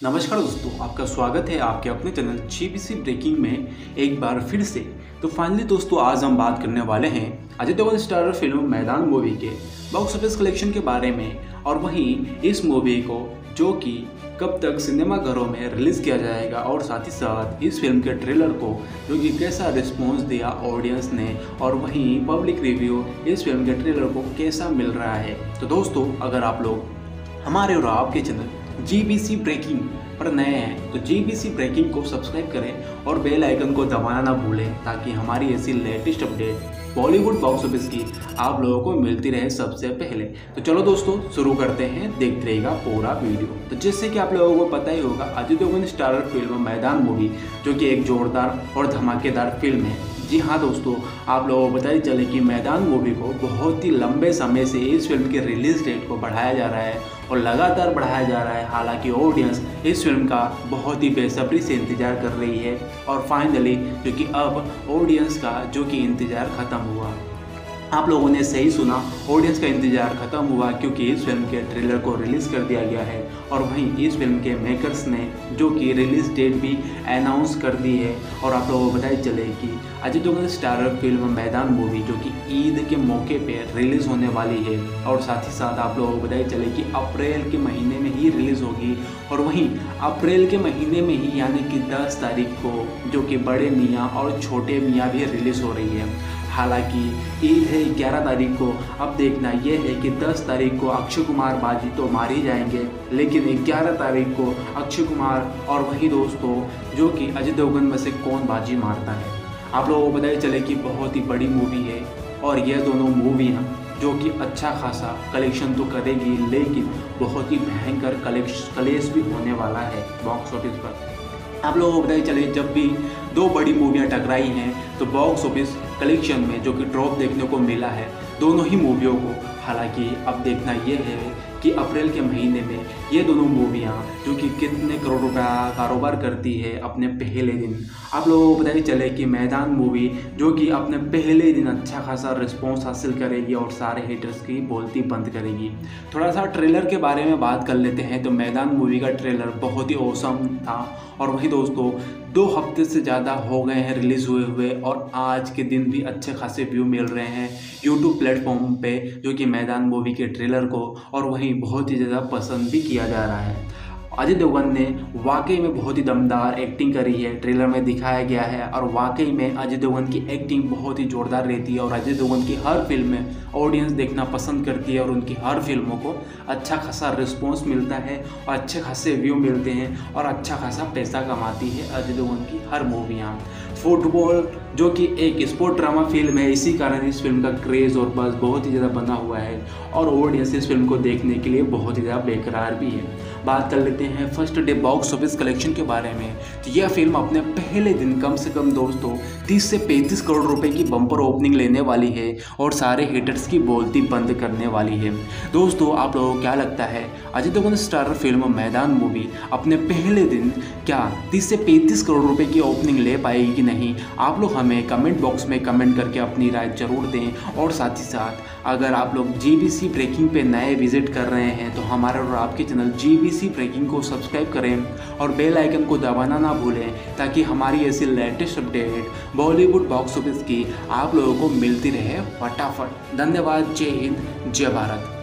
नमस्कार दोस्तों, आपका स्वागत है आपके अपने चैनल जीबीसी ब्रेकिंग में एक बार फिर से। तो फाइनली दोस्तों, आज हम बात करने वाले हैं अजय देवल स्टार फ़िल्म मैदान मूवी के बॉक्स ऑफ़िस कलेक्शन के बारे में और वहीं इस मूवी को जो कि कब तक सिनेमा घरों में रिलीज़ किया जाएगा और साथ ही साथ इस फ़िल्म के ट्रेलर को जो कि कैसा रिस्पॉन्स दिया ऑडियंस ने और वहीं पब्लिक रिव्यू इस फ़िल्म के ट्रेलर को कैसा मिल रहा है। तो दोस्तों, अगर आप लोग हमारे और आपके चैनल जीबीसी ब्रेकिंग पर नए हैं तो जीबीसी ब्रेकिंग को सब्सक्राइब करें और बेल आइकन को दबाना ना भूलें, ताकि हमारी ऐसी latest update Bollywood box office की आप लोगों को मिलती रहे सबसे पहले। तो चलो दोस्तों, शुरू करते हैं, देखते रहेगा पूरा वीडियो। तो जैसे कि आप लोगों को पता ही होगा Ajay Devgan starrer film Maidaan movie, जो कि एक जोरदार और धमाकेदार फ़िल्म है। जी हाँ दोस्तों, आप लोगों को बताइए चले कि मैदान मूवी को बहुत ही लंबे समय से इस फ़िल्म के रिलीज़ डेट को बढ़ाया जा रहा है और लगातार बढ़ाया जा रहा है। हालाँकि ऑडियंस इस फ़िल्म का बहुत ही बेसब्री से इंतज़ार कर रही है और फाइनली क्योंकि अब ऑडियंस का जो कि इंतज़ार ख़त्म हुआ। आप लोगों ने सही सुना। ऑडियंस का इंतज़ार खत्म हुआ क्योंकि इस फ़िल्म के ट्रेलर को रिलीज़ कर दिया गया है और वहीं इस फ़िल्म के मेकर्स ने जो कि रिलीज़ डेट भी अनाउंस कर दी है और आप लोगों को बताए चले कि Ajay Devgan starrer film Maidaan movie जो कि ईद के मौके पर रिलीज़ होने वाली है और साथ ही साथ आप लोगों को बताए चले कि अप्रैल के महीने में ही रिलीज़ होगी और वहीं अप्रैल के महीने में ही यानी कि दस तारीख को जो कि बड़े मियाँ और छोटे मियाँ भी रिलीज़ हो रही है। हालाँकि ईद है, ग्यारह तारीख को। अब देखना यह है कि दस तारीख को अक्षय कुमार बाजी तो मार जाएँगे, लेकिन ग्यारह तारीख को अक्षय कुमार और वही दोस्तों जो कि अजय देवगन में से कौन बाजी मारता है। आप लोगों को बताया चले कि बहुत ही बड़ी मूवी है, और यह दोनों मूवियाँ जो कि अच्छा खासा कलेक्शन तो करेगी, लेकिन बहुत ही भयंकर कलेक्श कलेश भी होने वाला है बॉक्स ऑफ़िस पर। आप लोगों को बताइए चले, जब भी दो बड़ी मूवियाँ टकराई हैं तो बॉक्स ऑफ़िस कलेक्शन में जो कि ड्रॉप देखने को मिला है, दोनों ही मूवियों को। हालाँकि अब देखना यह है कि अप्रैल के महीने में ये दोनों मूवियाँ, जो कि कितने करोड़ रुपया कारोबार करती है अपने पहले दिन। आप लोगों को पता ही चले कि मैदान मूवी जो कि अपने पहले दिन अच्छा खासा रिस्पॉन्स हासिल करेगी और सारे हेटर्स की बोलती बंद करेगी। थोड़ा सा ट्रेलर के बारे में बात कर लेते हैं तो मैदान मूवी का ट्रेलर बहुत ही औसम था। और वही दोस्तों दो हफ़्ते से ज़्यादा हो गए हैं रिलीज़ हुए हुए और आज के दिन भी अच्छे खासे व्यू मिल रहे हैं यूट्यूब प्लेटफॉर्म पे, जो कि मैदान मूवी के ट्रेलर को और वहीं बहुत ही ज़्यादा पसंद भी किया जा रहा है। अजय देवगन ने वाकई में बहुत ही दमदार एक्टिंग करी है। ट्रेलर में दिखाया गया है और वाकई में अजय देवगन की एक्टिंग बहुत ही जोरदार रहती है और अजय देवगन की हर फ़िल्म में ऑडियंस देखना पसंद करती है और उनकी हर फ़िल्मों को अच्छा खासा रिस्पॉन्स मिलता है और अच्छे खासे व्यू मिलते हैं और अच्छा खासा पैसा कमाती है अजय देवगन की हर मूवियाँ फुटबॉल, जो कि एक स्पोर्ट ड्रामा फ़िल्म है, इसी कारण इस फ़िल्म का क्रेज़ और बस बहुत ही ज़्यादा बना हुआ है और ऑडियंस इस फ़िल्म को देखने के लिए बहुत ही ज़्यादा बेकरार भी है। बात कर लेते हैं first day box office collection के बारे में। तो यह फ़िल्म अपने पहले दिन कम से कम दोस्तों 30 से 35 करोड़ रुपए की बम्पर ओपनिंग लेने वाली है और सारे हिटर्स की बोलती बंद करने वाली है। दोस्तों, आप लोगों को क्या लगता है? Ajay Devgan star film Maidaan movie अपने पहले दिन क्या 30 से 35 करोड़ रुपये की ओपनिंग ले पाएगी कि नहीं। आप लोग हमें कमेंट बॉक्स में कमेंट करके अपनी राय ज़रूर दें। और साथ ही साथ, अगर आप लोग जी बी सी ब्रेकिंग पे नए विज़िट कर रहे हैं तो हमारे और आपके channel G B C breaking को सब्सक्राइब करें और बेल आइकन को दबाना ना भूलें, ताकि हमारी ऐसी latest update Bollywood box office की आप लोगों को मिलती रहे फटाफट। धन्यवाद, जय हिंद, जय भारत।